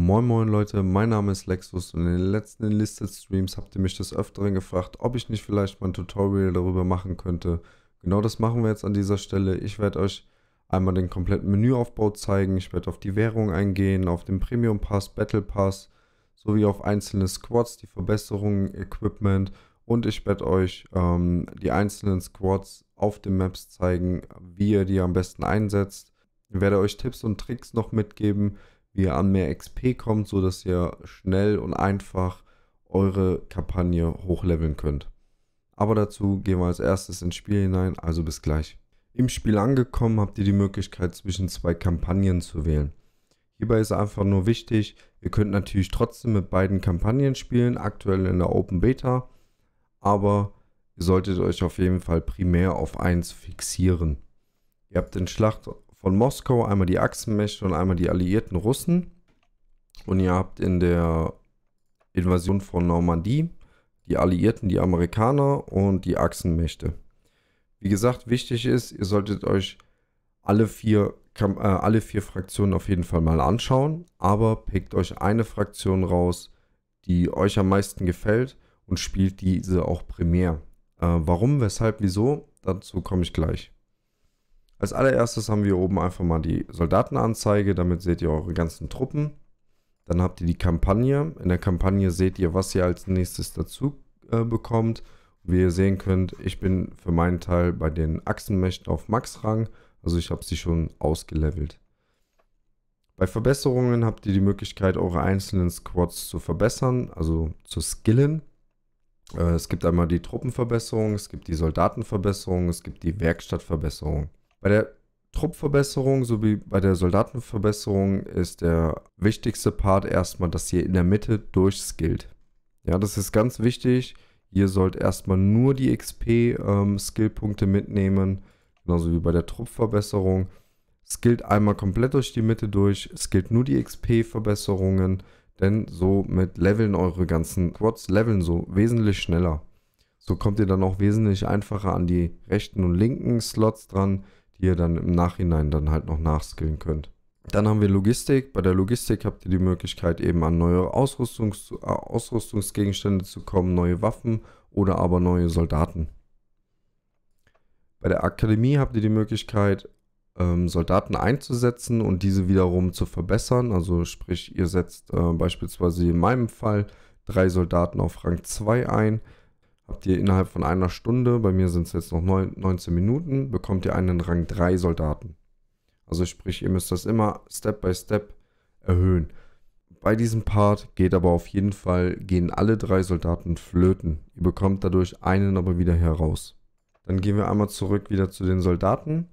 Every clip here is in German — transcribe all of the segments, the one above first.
Moin moin Leute, mein Name ist Lexus und in den letzten Enlisted Streams habt ihr mich des Öfteren gefragt, ob ich nicht vielleicht mal ein Tutorial darüber machen könnte. Genau das machen wir jetzt an dieser Stelle. Ich werde euch einmal den kompletten Menüaufbau zeigen, ich werde auf die Währung eingehen, auf den Premium Pass, Battle Pass, sowie auf einzelne Squads, die Verbesserungen, Equipment und ich werde euch ähm, die einzelnen Squads auf den Maps zeigen, wie ihr die am besten einsetzt. Ich werde euch Tipps und Tricks noch mitgeben, wie ihr an mehr XP kommt, sodass ihr schnell und einfach eure Kampagne hochleveln könnt. Aber dazu gehen wir als erstes ins Spiel hinein, also bis gleich. Im Spiel angekommen habt ihr die Möglichkeit zwischen zwei Kampagnen zu wählen. Hierbei ist einfach nur wichtig, ihr könnt natürlich trotzdem mit beiden Kampagnen spielen, aktuell in der Open Beta, aber ihr solltet euch auf jeden Fall primär auf eins fixieren. Ihr habt den Schlacht von Moskau einmal die Achsenmächte und einmal die alliierten Russen und ihr habt in der Invasion von Normandie die Alliierten, die Amerikaner und die Achsenmächte. Wie gesagt, wichtig ist, ihr solltet euch alle vier äh, alle vier Fraktionen auf jeden Fall mal anschauen, aber pickt euch eine Fraktion raus, die euch am meisten gefällt und spielt diese auch primär. Äh, warum, weshalb, wieso, dazu komme ich gleich. Als allererstes haben wir oben einfach mal die Soldatenanzeige, damit seht ihr eure ganzen Truppen. Dann habt ihr die Kampagne. In der Kampagne seht ihr, was ihr als nächstes dazu äh, bekommt. Wie ihr sehen könnt, ich bin für meinen Teil bei den Achsenmächten auf Max-Rang also ich habe sie schon ausgelevelt. Bei Verbesserungen habt ihr die Möglichkeit, eure einzelnen Squads zu verbessern, also zu skillen. Äh, es gibt einmal die Truppenverbesserung, es gibt die Soldatenverbesserung, es gibt die Werkstattverbesserung. Bei der Truppverbesserung sowie bei der Soldatenverbesserung ist der wichtigste Part erstmal, dass ihr in der Mitte durchskillt. Ja, das ist ganz wichtig. Ihr sollt erstmal nur die XP-Skillpunkte ähm, mitnehmen genauso wie bei der Truppverbesserung. Es gilt einmal komplett durch die Mitte durch, es gilt nur die XP-Verbesserungen, denn so mit Leveln eure ganzen Quads leveln so wesentlich schneller. So kommt ihr dann auch wesentlich einfacher an die rechten und linken Slots dran, die ihr dann im Nachhinein dann halt noch nachskillen könnt. Dann haben wir Logistik. Bei der Logistik habt ihr die Möglichkeit eben an neue Ausrüstungs äh, Ausrüstungsgegenstände zu kommen, neue Waffen oder aber neue Soldaten. Bei der Akademie habt ihr die Möglichkeit, ähm, Soldaten einzusetzen und diese wiederum zu verbessern. Also sprich, ihr setzt äh, beispielsweise in meinem Fall drei Soldaten auf Rang 2 ein. Habt ihr innerhalb von einer Stunde, bei mir sind es jetzt noch 9, 19 Minuten, bekommt ihr einen Rang 3 Soldaten. Also sprich, ihr müsst das immer Step by Step erhöhen. Bei diesem Part geht aber auf jeden Fall, gehen alle drei Soldaten flöten. Ihr bekommt dadurch einen aber wieder heraus. Dann gehen wir einmal zurück wieder zu den Soldaten.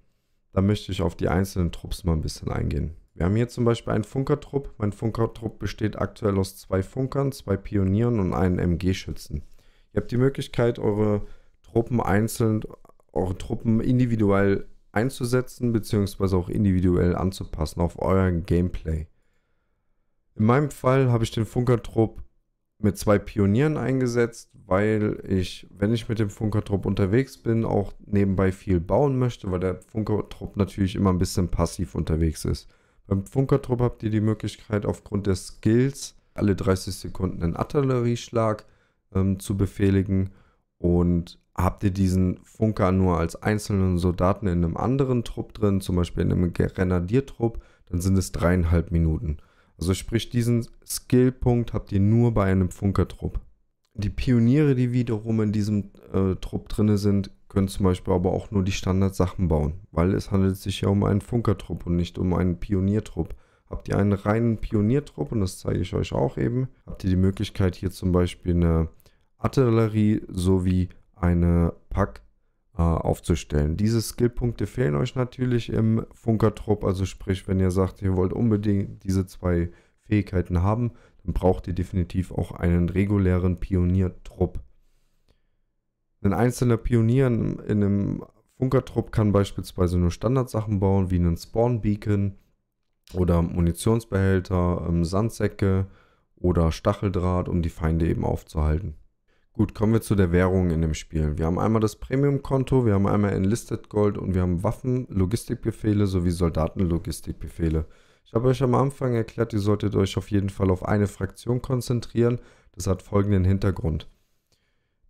Da möchte ich auf die einzelnen Trupps mal ein bisschen eingehen. Wir haben hier zum Beispiel einen Funkertrupp. Mein Funkertrupp besteht aktuell aus zwei Funkern, zwei Pionieren und einem MG-Schützen. Ihr habt die Möglichkeit, eure Truppen einzeln, eure Truppen individuell einzusetzen, beziehungsweise auch individuell anzupassen auf euren Gameplay. In meinem Fall habe ich den Funkertrupp mit zwei Pionieren eingesetzt, weil ich, wenn ich mit dem Funkertrupp unterwegs bin, auch nebenbei viel bauen möchte, weil der Funkertrupp natürlich immer ein bisschen passiv unterwegs ist. Beim Funkertrupp habt ihr die Möglichkeit, aufgrund des Skills alle 30 Sekunden einen Artillerieschlag ähm, zu befehligen und habt ihr diesen Funker nur als einzelnen Soldaten in einem anderen Trupp drin, zum Beispiel in einem Grenadiertrupp, dann sind es dreieinhalb Minuten. Also sprich, diesen Skillpunkt habt ihr nur bei einem Funkertrupp. Die Pioniere, die wiederum in diesem äh, Trupp drin sind, können zum Beispiel aber auch nur die Standardsachen bauen, weil es handelt sich ja um einen Funkertrupp und nicht um einen Pioniertrupp. Habt ihr einen reinen Pioniertrupp, und das zeige ich euch auch eben, habt ihr die Möglichkeit hier zum Beispiel eine Artillerie sowie eine Pack äh, aufzustellen. Diese Skillpunkte fehlen euch natürlich im Funkertrupp, also sprich, wenn ihr sagt, ihr wollt unbedingt diese zwei Fähigkeiten haben, dann braucht ihr definitiv auch einen regulären Pioniertrupp. Ein einzelner Pionier in einem Funkertrupp kann beispielsweise nur Standardsachen bauen, wie einen Spawn-Beacon oder Munitionsbehälter, ähm, Sandsäcke oder Stacheldraht, um die Feinde eben aufzuhalten. Gut, kommen wir zu der Währung in dem Spiel. Wir haben einmal das Premium-Konto, wir haben einmal Enlisted Gold und wir haben Waffen, Logistikbefehle sowie Soldaten-Logistikbefehle. Ich habe euch am Anfang erklärt, ihr solltet euch auf jeden Fall auf eine Fraktion konzentrieren. Das hat folgenden Hintergrund.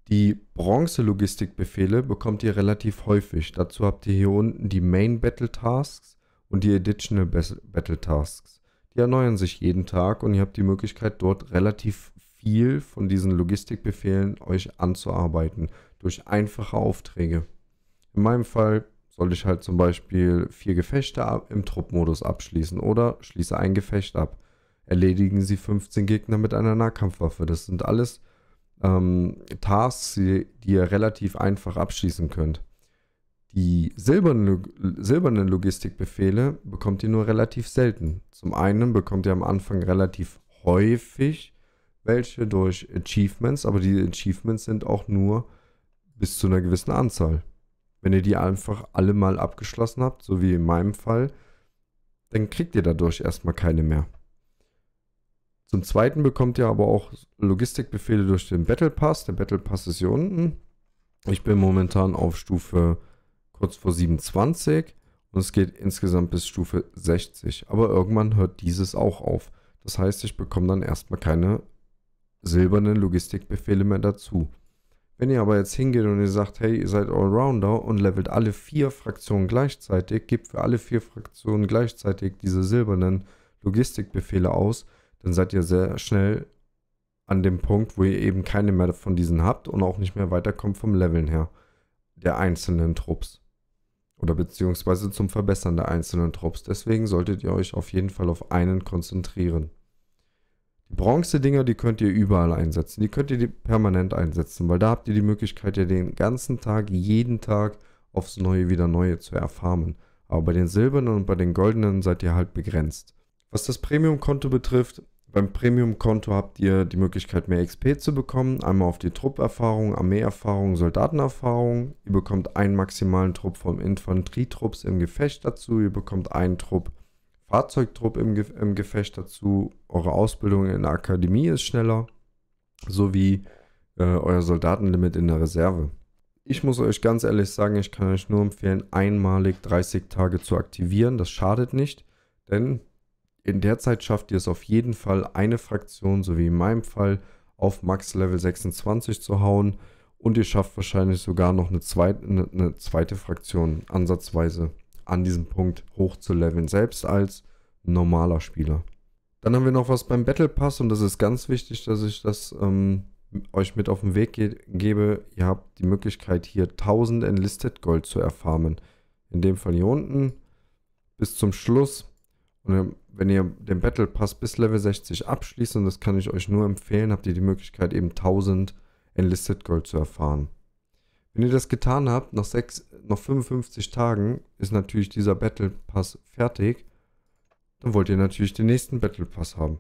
Die Bronze-Logistikbefehle bekommt ihr relativ häufig. Dazu habt ihr hier unten die Main Battle Tasks und die Additional Battle Tasks. Die erneuern sich jeden Tag und ihr habt die Möglichkeit, dort relativ viel von diesen Logistikbefehlen euch anzuarbeiten durch einfache Aufträge. In meinem Fall soll ich halt zum Beispiel vier Gefechte im Truppmodus abschließen oder schließe ein Gefecht ab. Erledigen Sie 15 Gegner mit einer Nahkampfwaffe. Das sind alles ähm, Tasks, die, die ihr relativ einfach abschließen könnt. Die silbernen, silbernen Logistikbefehle bekommt ihr nur relativ selten. Zum einen bekommt ihr am Anfang relativ häufig welche durch Achievements, aber die Achievements sind auch nur bis zu einer gewissen Anzahl. Wenn ihr die einfach alle mal abgeschlossen habt, so wie in meinem Fall, dann kriegt ihr dadurch erstmal keine mehr. Zum zweiten bekommt ihr aber auch Logistikbefehle durch den Battle Pass. Der Battle Pass ist hier unten. Ich bin momentan auf Stufe kurz vor 27 und es geht insgesamt bis Stufe 60. Aber irgendwann hört dieses auch auf. Das heißt, ich bekomme dann erstmal keine silbernen Logistikbefehle mehr dazu. Wenn ihr aber jetzt hingeht und ihr sagt, hey, ihr seid Allrounder und levelt alle vier Fraktionen gleichzeitig, gebt für alle vier Fraktionen gleichzeitig diese silbernen Logistikbefehle aus, dann seid ihr sehr schnell an dem Punkt, wo ihr eben keine mehr von diesen habt und auch nicht mehr weiterkommt vom Leveln her der einzelnen Trupps. Oder beziehungsweise zum Verbessern der einzelnen Trupps. Deswegen solltet ihr euch auf jeden Fall auf einen konzentrieren. Die Bronze-Dinger, die könnt ihr überall einsetzen. Die könnt ihr permanent einsetzen, weil da habt ihr die Möglichkeit, ja den ganzen Tag, jeden Tag aufs Neue wieder neue zu erfarmen. Aber bei den silbernen und bei den goldenen seid ihr halt begrenzt. Was das Premium-Konto betrifft, beim Premium-Konto habt ihr die Möglichkeit, mehr XP zu bekommen. Einmal auf die Trupperfahrung, Armeeerfahrung, Soldatenerfahrung. Ihr bekommt einen maximalen Trupp vom Infanterietrupps im Gefecht dazu. Ihr bekommt einen Trupp Fahrzeugtrupp im, Ge im Gefecht dazu. Eure Ausbildung in der Akademie ist schneller, sowie äh, euer Soldatenlimit in der Reserve. Ich muss euch ganz ehrlich sagen, ich kann euch nur empfehlen, einmalig 30 Tage zu aktivieren. Das schadet nicht, denn in der Zeit schafft ihr es auf jeden Fall, eine Fraktion, so wie in meinem Fall, auf Max Level 26 zu hauen. Und ihr schafft wahrscheinlich sogar noch eine zweite, eine, eine zweite Fraktion ansatzweise an diesem Punkt hochzuleveln, selbst als normaler Spieler. Dann haben wir noch was beim Battle Pass und das ist ganz wichtig, dass ich das ähm, euch mit auf den Weg ge gebe. Ihr habt die Möglichkeit hier 1000 Enlisted Gold zu erfarmen. In dem Fall hier unten bis zum Schluss. Und wenn ihr den Battle Pass bis Level 60 abschließt, und das kann ich euch nur empfehlen, habt ihr die Möglichkeit eben 1000 Enlisted Gold zu erfahren. Wenn ihr das getan habt, nach, 6, nach 55 Tagen ist natürlich dieser Battle Pass fertig. Dann wollt ihr natürlich den nächsten Battle Pass haben.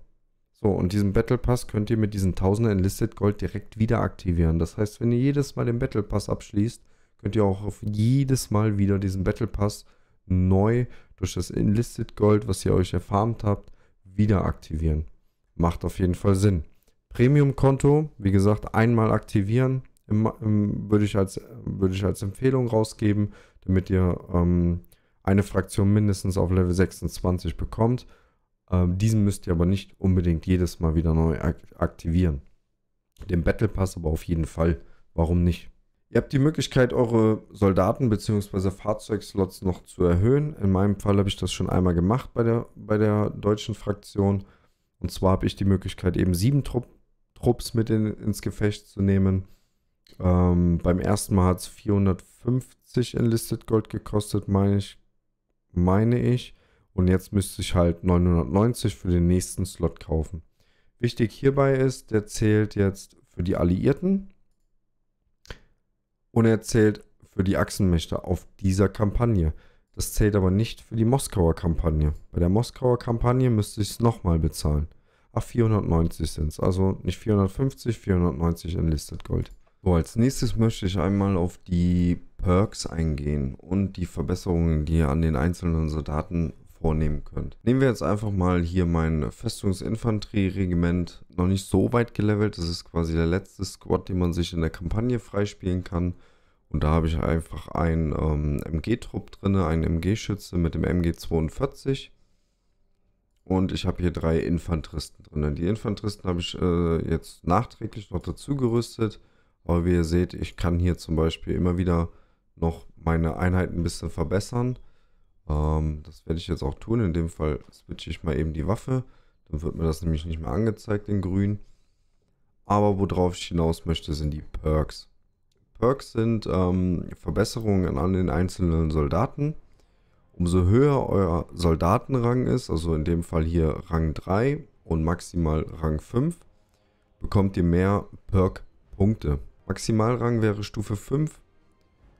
So, und diesen Battle Pass könnt ihr mit diesen 1000 Enlisted Gold direkt wieder aktivieren. Das heißt, wenn ihr jedes Mal den Battle Pass abschließt, könnt ihr auch auf jedes Mal wieder diesen Battle Pass neu durch das Enlisted Gold, was ihr euch erfarmt habt, wieder aktivieren. Macht auf jeden Fall Sinn. Premium-Konto, wie gesagt, einmal aktivieren, im, im, würde, ich als, ich als Empfehlung rausgeben, damit ihr ähm, eine Fraktion mindestens auf Level 26 bekommt. Ähm, diesen müsst ihr aber nicht unbedingt jedes Mal wieder neu ak aktivieren. Den Battle Pass aber auf jeden Fall. Warum nicht? Ihr habt die Möglichkeit, eure Soldaten bzw. Fahrzeugslots noch zu erhöhen. In meinem Fall habe ich das schon einmal gemacht bei der, bei der deutschen Fraktion. Und zwar habe ich die Möglichkeit, eben sieben Trupp, Trupps mit in, ins Gefecht zu nehmen. Ähm, beim ersten Mal hat es 450 Enlisted Gold gekostet, meine ich, meine ich. Und jetzt müsste ich halt 990 für den nächsten Slot kaufen. Wichtig hierbei ist, der zählt jetzt für die Alliierten und er zählt für die Achsenmächte auf dieser Kampagne. Das zählt aber nicht für die Moskauer Kampagne. Bei der Moskauer Kampagne müsste ich es nochmal bezahlen. Ach, 490 sind es. Also nicht 450, 490 Enlisted Gold. So, als nächstes möchte ich einmal auf die Perks eingehen und die Verbesserungen, die ihr an den einzelnen Soldaten vornehmen könnt. Nehmen wir jetzt einfach mal hier mein Festungsinfanterie-Regiment, noch nicht so weit gelevelt, das ist quasi der letzte Squad, den man sich in der Kampagne freispielen kann. Und da habe ich einfach einen ähm, MG-Trupp drin, einen MG-Schütze mit dem MG-42. und ich habe hier drei Infanteristen drin. Die Infanteristen habe ich äh, jetzt nachträglich noch dazu gerüstet. Aber wie ihr seht, ich kann hier zum Beispiel immer wieder noch meine Einheiten ein bisschen verbessern. Ähm, das werde ich jetzt auch tun. In dem Fall switche ich mal eben die Waffe. Dann wird mir das nämlich nicht mehr angezeigt in grün. Aber worauf ich hinaus möchte, sind die Perks. Perks sind ähm, Verbesserungen an den einzelnen Soldaten. Umso höher euer Soldatenrang ist, also in dem Fall hier Rang 3 und maximal Rang 5, bekommt ihr mehr Perk-Punkte. Maximalrang wäre Stufe 5,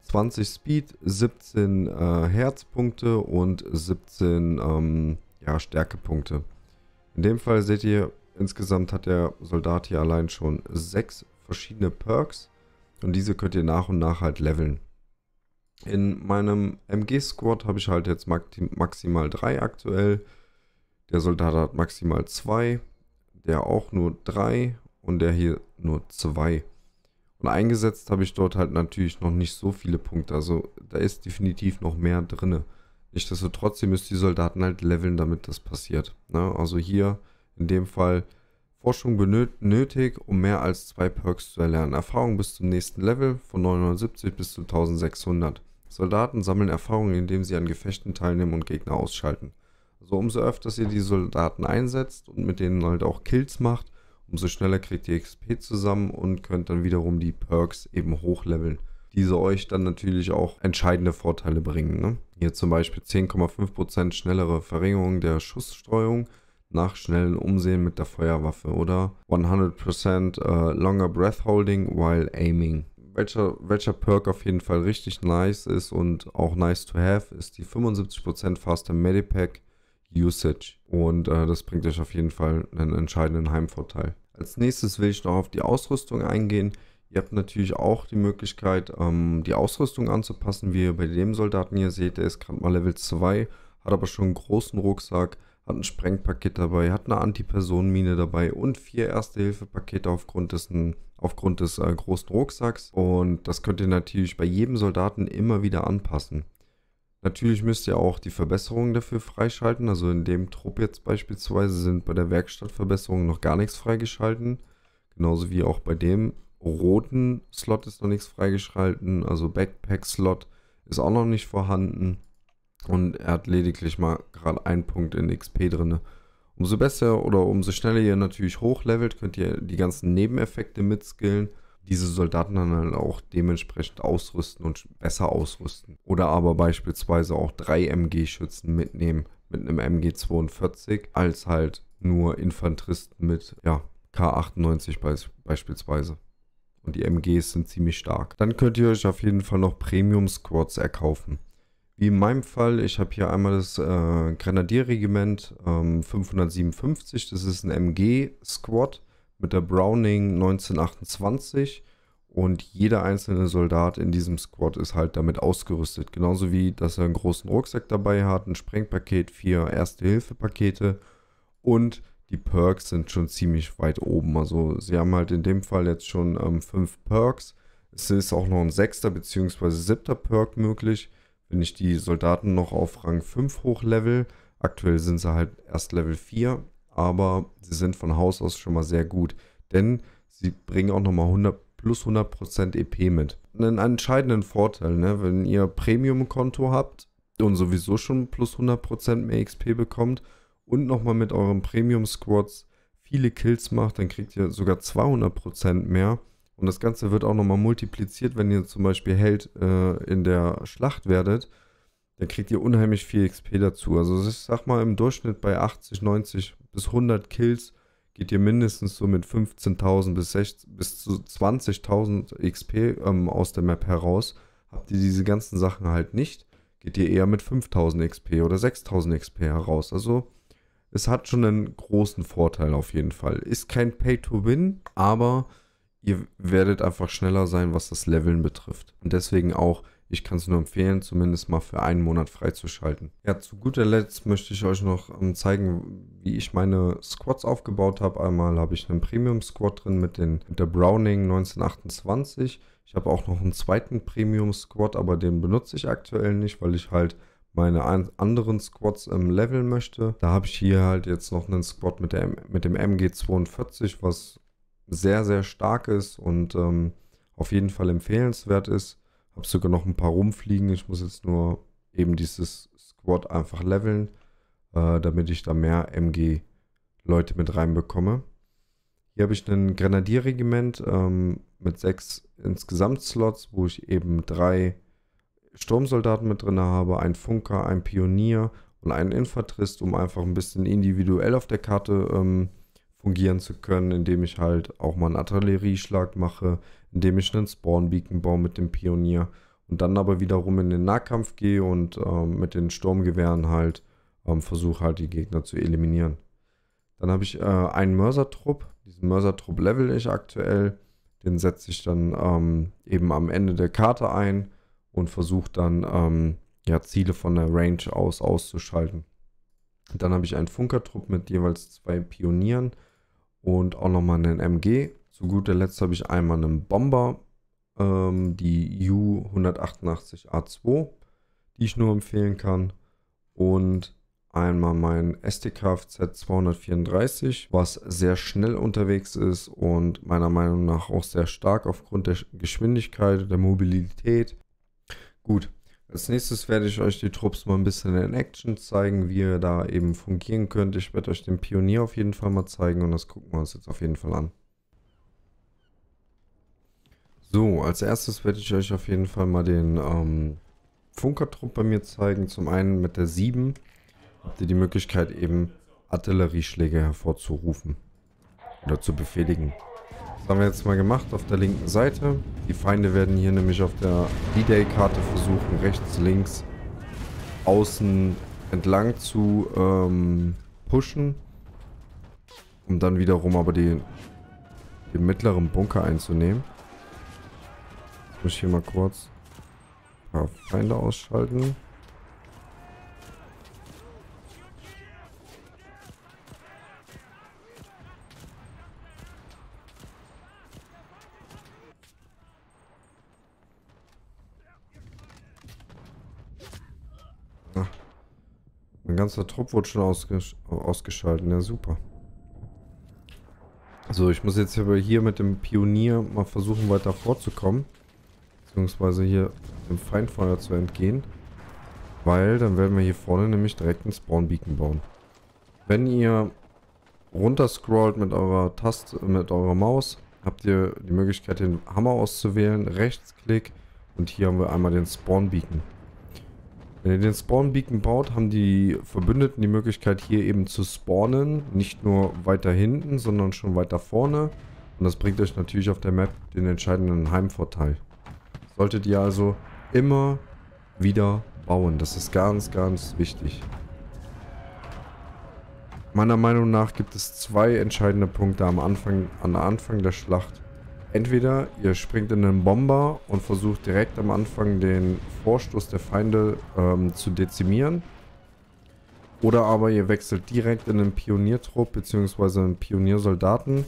20 Speed, 17 äh, Herzpunkte und 17 ähm, ja, Stärkepunkte. In dem Fall seht ihr, insgesamt hat der Soldat hier allein schon 6 verschiedene Perks und diese könnt ihr nach und nach halt leveln. In meinem MG-Squad habe ich halt jetzt maximal 3 aktuell. Der Soldat hat maximal 2, der auch nur 3 und der hier nur 2. Und eingesetzt habe ich dort halt natürlich noch nicht so viele Punkte. Also da ist definitiv noch mehr drin. Nichtsdestotrotz, ihr müsst die Soldaten halt leveln, damit das passiert. Ne? Also hier in dem Fall Forschung benötigt, um mehr als zwei Perks zu erlernen. Erfahrung bis zum nächsten Level von 970 bis zu 1600. Soldaten sammeln Erfahrung, indem sie an Gefechten teilnehmen und Gegner ausschalten. Also umso öfter ihr die Soldaten einsetzt und mit denen halt auch Kills macht, umso schneller kriegt ihr XP zusammen und könnt dann wiederum die Perks eben hochleveln. Diese euch dann natürlich auch entscheidende Vorteile bringen. Ne? Hier zum Beispiel 10,5% schnellere Verringerung der Schussstreuung nach schnellen Umsehen mit der Feuerwaffe oder 100% uh, äh, longer breath holding while aiming welcher, welcher Perk auf jeden Fall richtig nice ist und auch nice to have, ist die 75% Faster Medipack Usage. Und äh, das bringt euch auf jeden Fall einen entscheidenden Heimvorteil. Als nächstes will ich noch auf die Ausrüstung eingehen. Ihr habt natürlich auch die Möglichkeit, ähm, die Ausrüstung anzupassen, wie ihr bei dem Soldaten hier seht. Der ist gerade mal Level 2, hat aber schon einen großen Rucksack, hat ein Sprengpaket dabei, hat eine Anti-Personen-Mine dabei und vier Erste-Hilfe-Pakete aufgrund dessen aufgrund des äh, großen Rucksacks. Und das könnt ihr natürlich bei jedem Soldaten immer wieder anpassen. Natürlich müsst ihr auch die Verbesserungen dafür freischalten. Also in dem Trupp jetzt beispielsweise sind bei der Werkstattverbesserung noch gar nichts freigeschalten. Genauso wie auch bei dem roten Slot ist noch nichts freigeschalten. Also Backpack-Slot ist auch noch nicht vorhanden. Und er hat lediglich mal gerade einen Punkt in XP drin. Umso besser oder umso schneller ihr natürlich hochlevelt, könnt ihr die ganzen Nebeneffekte mitskillen. Diese Soldaten dann halt auch dementsprechend ausrüsten und besser ausrüsten. Oder aber beispielsweise auch drei MG-Schützen mitnehmen mit einem MG42 als halt nur Infanteristen mit ja, K98 be beispielsweise. Und die MGs sind ziemlich stark. Dann könnt ihr euch auf jeden Fall noch Premium Squads erkaufen. Wie in meinem Fall, ich habe hier einmal das äh, Grenadierregiment ähm, 557, das ist ein MG-Squad mit der Browning 1928 und jeder einzelne Soldat in diesem Squad ist halt damit ausgerüstet. Genauso wie, dass er einen großen Rucksack dabei hat, ein Sprengpaket, vier Erste-Hilfe-Pakete und die Perks sind schon ziemlich weit oben. Also sie haben halt in dem Fall jetzt schon ähm, fünf Perks. Es ist auch noch ein sechster bzw. siebter Perk möglich wenn ich die Soldaten noch auf Rang 5 hochlevel. Aktuell sind sie halt erst Level 4, aber sie sind von Haus aus schon mal sehr gut, denn sie bringen auch nochmal 100 plus 100% EP mit. Einen entscheidenden Vorteil, ne? wenn ihr Premium-Konto habt und sowieso schon plus 100% mehr XP bekommt und nochmal mit euren Premium-Squads viele Kills macht, dann kriegt ihr sogar 200% mehr und das Ganze wird auch nochmal multipliziert, wenn ihr zum Beispiel Held äh, in der Schlacht werdet. Dann kriegt ihr unheimlich viel XP dazu. Also ich sag mal im Durchschnitt bei 80, 90 bis 100 Kills geht ihr mindestens so mit 15.000 bis, bis zu 20.000 XP ähm, aus der Map heraus. Habt ihr diese ganzen Sachen halt nicht, geht ihr eher mit 5.000 XP oder 6.000 XP heraus. Also es hat schon einen großen Vorteil auf jeden Fall. Ist kein Pay-to-Win, aber ihr werdet einfach schneller sein, was das Leveln betrifft. Und deswegen auch, ich kann es nur empfehlen, zumindest mal für einen Monat freizuschalten. Ja, zu guter Letzt möchte ich euch noch ähm, zeigen, wie ich meine Squads aufgebaut habe. Einmal habe ich einen Premium Squad drin mit, den, mit der Browning 1928. Ich habe auch noch einen zweiten Premium Squad, aber den benutze ich aktuell nicht, weil ich halt meine anderen Squads ähm, leveln möchte. Da habe ich hier halt jetzt noch einen Squad mit, der, mit dem MG42, was sehr, sehr stark ist und ähm, auf jeden Fall empfehlenswert ist. Habe sogar noch ein paar rumfliegen. Ich muss jetzt nur eben dieses Squad einfach leveln, äh, damit ich da mehr MG-Leute mit reinbekomme. Hier habe ich ein Grenadierregiment ähm, mit sechs insgesamt Slots, wo ich eben drei Sturmsoldaten mit drin habe, ein Funker, ein Pionier und einen Infanterist, um einfach ein bisschen individuell auf der Karte ähm, fungieren zu können, indem ich halt auch mal einen Artillerieschlag mache, indem ich einen Spawn-Beacon baue mit dem Pionier und dann aber wiederum in den Nahkampf gehe und ähm, mit den Sturmgewehren halt ähm, versuche halt die Gegner zu eliminieren. Dann habe ich äh, einen Mörsertrupp. Diesen Mörsertrupp level ich aktuell. Den setze ich dann ähm, eben am Ende der Karte ein und versuche dann ähm, ja, Ziele von der Range aus auszuschalten. Dann habe ich einen Funkertrupp mit jeweils zwei Pionieren und auch nochmal einen MG. Zu guter Letzt habe ich einmal einen Bomber, ähm, die U188A2, die ich nur empfehlen kann. Und einmal mein STKFZ 234, was sehr schnell unterwegs ist und meiner Meinung nach auch sehr stark aufgrund der Geschwindigkeit, der Mobilität Gut, als nächstes werde ich euch die Trupps mal ein bisschen in Action zeigen, wie ihr da eben fungieren könnt. Ich werde euch den Pionier auf jeden Fall mal zeigen und das gucken wir uns jetzt auf jeden Fall an. So, als erstes werde ich euch auf jeden Fall mal den ähm, Funkertrupp bei mir zeigen. Zum einen mit der 7 habt ihr die Möglichkeit eben Artillerieschläge hervorzurufen oder zu befehligen. Das haben wir jetzt mal gemacht auf der linken Seite. Die Feinde werden hier nämlich auf der D-Day-Karte versuchen, rechts, links, außen entlang zu ähm, pushen. Um dann wiederum aber die, den mittleren Bunker einzunehmen. Muss hier mal kurz ein paar Feinde ausschalten. Mein ganzer Trupp wurde schon ausgesch ausgeschaltet. Ja, super. So, ich muss jetzt hier mit dem Pionier mal versuchen, weiter vorzukommen. Beziehungsweise hier dem Feindfeuer zu entgehen. Weil dann werden wir hier vorne nämlich direkt einen Spawn-Beacon bauen. Wenn ihr runterscrollt mit eurer Taste, mit eurer Maus, habt ihr die Möglichkeit, den Hammer auszuwählen. Rechtsklick. Und hier haben wir einmal den Spawn-Beacon. Wenn ihr den Spawn-Beacon baut, haben die Verbündeten die Möglichkeit hier eben zu spawnen. Nicht nur weiter hinten, sondern schon weiter vorne. Und das bringt euch natürlich auf der Map den entscheidenden Heimvorteil. Solltet ihr also immer wieder bauen. Das ist ganz, ganz wichtig. Meiner Meinung nach gibt es zwei entscheidende Punkte am Anfang, an Anfang der Schlacht. Entweder ihr springt in einen Bomber und versucht direkt am Anfang den Vorstoß der Feinde ähm, zu dezimieren. Oder aber ihr wechselt direkt in einen Pioniertrupp bzw. einen Pioniersoldaten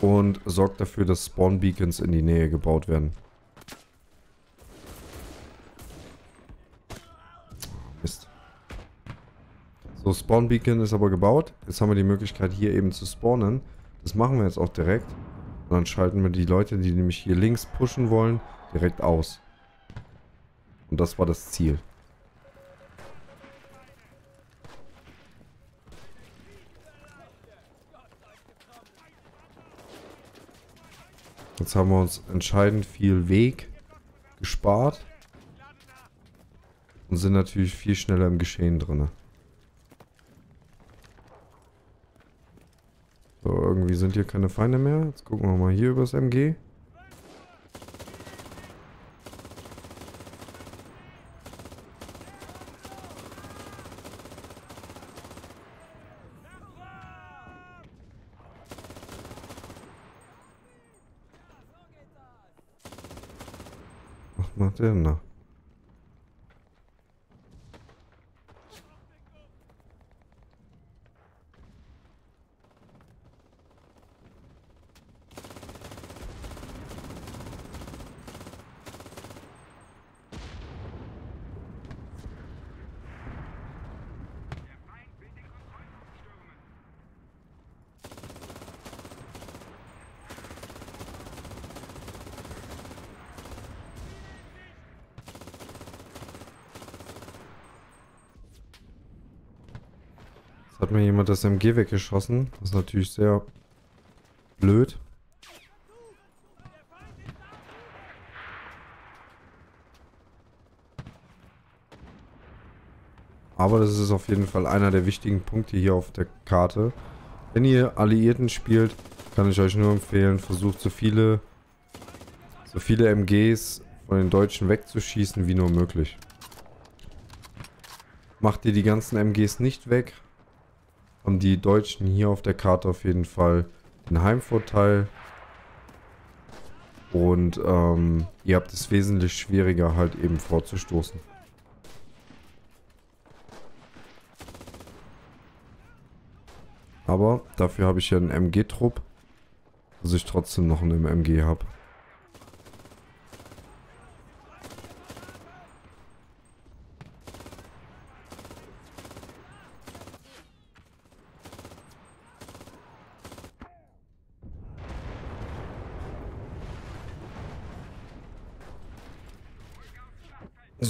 und sorgt dafür, dass Spawn-Beacons in die Nähe gebaut werden. So, Spawn-Beacon ist aber gebaut. Jetzt haben wir die Möglichkeit hier eben zu spawnen. Das machen wir jetzt auch direkt. Und dann schalten wir die Leute, die nämlich hier links pushen wollen, direkt aus. Und das war das Ziel. Jetzt haben wir uns entscheidend viel Weg gespart. Und sind natürlich viel schneller im Geschehen drin. So, irgendwie sind hier keine Feinde mehr. Jetzt gucken wir mal hier übers MG. Was macht der denn da? Hat mir jemand das MG weggeschossen. Das ist natürlich sehr blöd. Aber das ist auf jeden Fall einer der wichtigen Punkte hier auf der Karte. Wenn ihr Alliierten spielt, kann ich euch nur empfehlen, versucht so viele, so viele MGs von den Deutschen wegzuschießen wie nur möglich. Macht ihr die ganzen MGs nicht weg, haben die Deutschen hier auf der Karte auf jeden Fall einen Heimvorteil. Und ähm, ihr habt es wesentlich schwieriger halt eben vorzustoßen. Aber dafür habe ich ja einen MG-Trupp, dass ich trotzdem noch einen MG habe.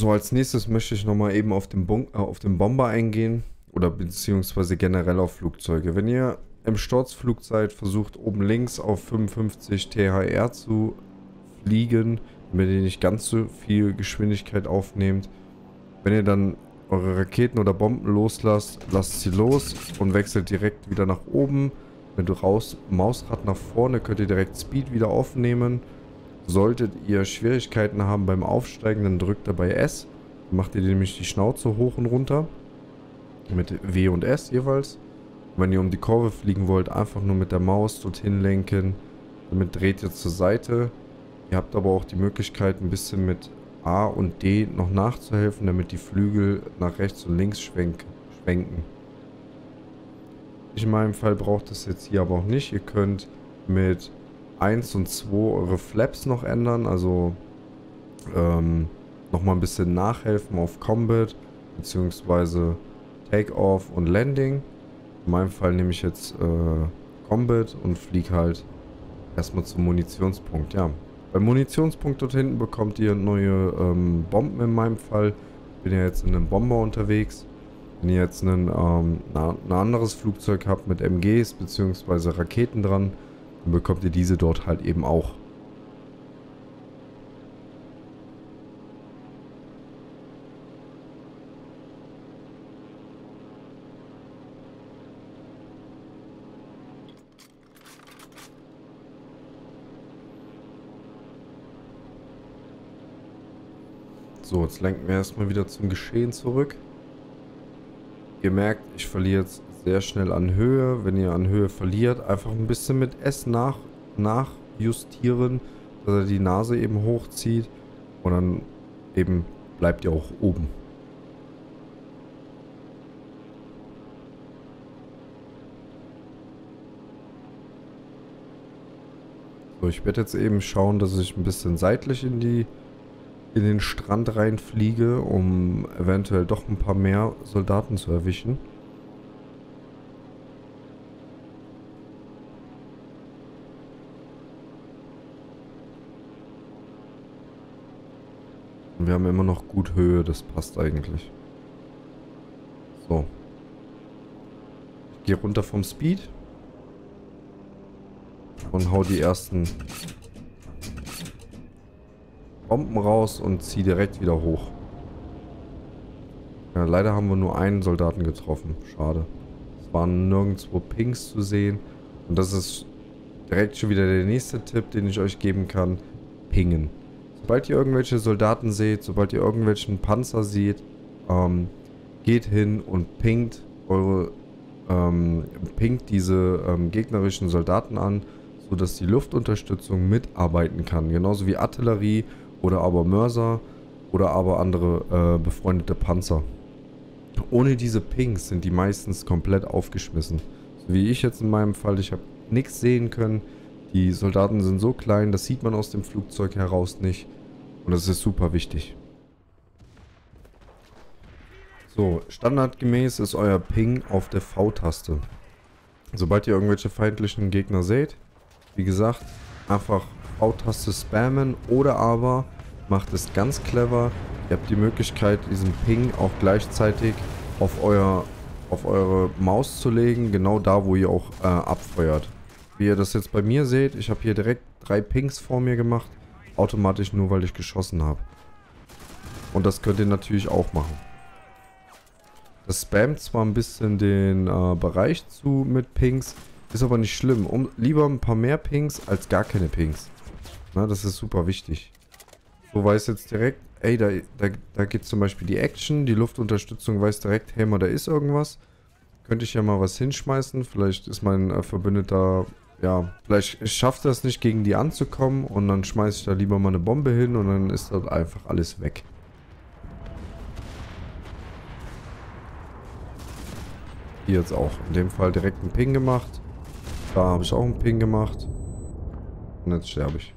So, als nächstes möchte ich nochmal eben auf den, Bun äh, auf den Bomber eingehen. Oder beziehungsweise generell auf Flugzeuge. Wenn ihr im Sturzflug seid, versucht oben links auf 55 THR zu fliegen, damit ihr nicht ganz so viel Geschwindigkeit aufnehmt. Wenn ihr dann eure Raketen oder Bomben loslasst, lasst sie los und wechselt direkt wieder nach oben. Wenn du raus Mausrad nach vorne, könnt ihr direkt Speed wieder aufnehmen. Solltet ihr Schwierigkeiten haben beim Aufsteigen, dann drückt dabei S. Dann macht ihr nämlich die Schnauze hoch und runter. Mit W und S jeweils. Wenn ihr um die Kurve fliegen wollt, einfach nur mit der Maus dorthin lenken. Damit dreht ihr zur Seite. Ihr habt aber auch die Möglichkeit, ein bisschen mit A und D noch nachzuhelfen, damit die Flügel nach rechts und links schwenken. In meinem Fall braucht es jetzt hier aber auch nicht. Ihr könnt mit 1 und 2 eure Flaps noch ändern, also ähm, nochmal ein bisschen nachhelfen auf Combat, beziehungsweise Takeoff und Landing. In meinem Fall nehme ich jetzt äh, Combat und fliege halt erstmal zum Munitionspunkt. Ja, beim Munitionspunkt dort hinten bekommt ihr neue ähm, Bomben in meinem Fall. Ich bin ja jetzt in einem Bomber unterwegs. Wenn ihr jetzt ähm, ein anderes Flugzeug habt mit MGs bzw. Raketen dran, dann bekommt ihr diese dort halt eben auch. So, jetzt lenken wir erstmal wieder zum Geschehen zurück. Ihr merkt, ich verliere jetzt sehr schnell an Höhe. Wenn ihr an Höhe verliert, einfach ein bisschen mit S nach, nachjustieren, dass er die Nase eben hochzieht. Und dann eben bleibt ihr auch oben. So, ich werde jetzt eben schauen, dass ich ein bisschen seitlich in die in den Strand reinfliege, um eventuell doch ein paar mehr Soldaten zu erwischen. Und wir haben immer noch gut Höhe, das passt eigentlich. So. Ich gehe runter vom Speed. Und hau die ersten Bomben raus und ziehe direkt wieder hoch. Ja, leider haben wir nur einen Soldaten getroffen. Schade. Es waren nirgendwo Pings zu sehen. Und das ist direkt schon wieder der nächste Tipp, den ich euch geben kann. Pingen. Sobald ihr irgendwelche Soldaten seht, sobald ihr irgendwelchen Panzer seht, ähm, geht hin und pingt eure ähm, pingt diese ähm, gegnerischen Soldaten an, sodass die Luftunterstützung mitarbeiten kann. Genauso wie Artillerie oder aber Mörser oder aber andere äh, befreundete Panzer. Ohne diese Pings sind die meistens komplett aufgeschmissen. So wie ich jetzt in meinem Fall, ich habe nichts sehen können. Die Soldaten sind so klein, das sieht man aus dem Flugzeug heraus nicht. Und das ist super wichtig. So, standardgemäß ist euer Ping auf der V-Taste. Sobald ihr irgendwelche feindlichen Gegner seht, wie gesagt, einfach V-Taste spammen oder aber macht es ganz clever. Ihr habt die Möglichkeit, diesen Ping auch gleichzeitig auf euer auf eure Maus zu legen, genau da, wo ihr auch äh, abfeuert. Wie ihr das jetzt bei mir seht, ich habe hier direkt drei Pings vor mir gemacht, automatisch nur, weil ich geschossen habe. Und das könnt ihr natürlich auch machen. Das spammt zwar ein bisschen den äh, Bereich zu mit Pings, ist aber nicht schlimm. Um, lieber ein paar mehr Pings als gar keine Pings. Na, das ist super wichtig. So weiß jetzt direkt, ey, da, da, da geht zum Beispiel die Action, die Luftunterstützung weiß direkt, hey mal, da ist irgendwas. Könnte ich ja mal was hinschmeißen. Vielleicht ist mein äh, Verbündeter, ja, vielleicht schafft er es nicht, gegen die anzukommen. Und dann schmeiße ich da lieber mal eine Bombe hin und dann ist dort einfach alles weg. Hier jetzt auch. In dem Fall direkt einen Ping gemacht. Da habe ich auch einen Ping gemacht. Und jetzt sterbe ich.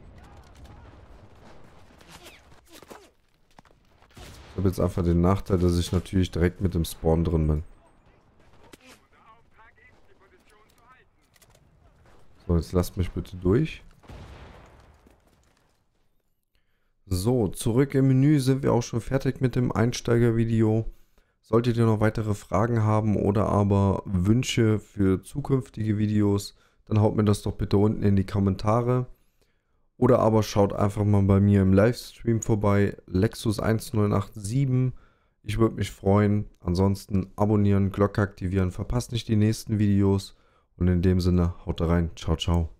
Ich habe jetzt einfach den Nachteil, dass ich natürlich direkt mit dem Spawn drin bin. So, jetzt lasst mich bitte durch. So, zurück im Menü sind wir auch schon fertig mit dem Einsteigervideo. Solltet ihr noch weitere Fragen haben oder aber Wünsche für zukünftige Videos, dann haut mir das doch bitte unten in die Kommentare. Oder aber schaut einfach mal bei mir im Livestream vorbei, Lexus1087. Ich würde mich freuen. Ansonsten abonnieren, Glocke aktivieren, verpasst nicht die nächsten Videos. Und in dem Sinne, haut rein. Ciao, ciao.